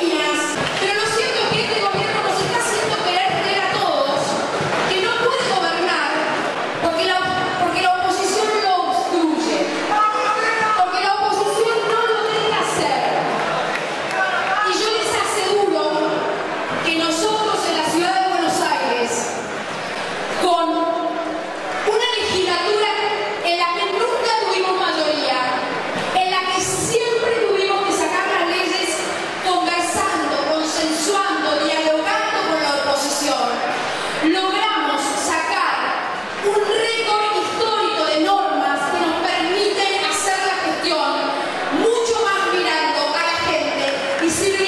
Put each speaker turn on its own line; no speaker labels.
Amen. Un récord histórico de normas que nos permiten hacer la gestión mucho más mirando a la gente y sirve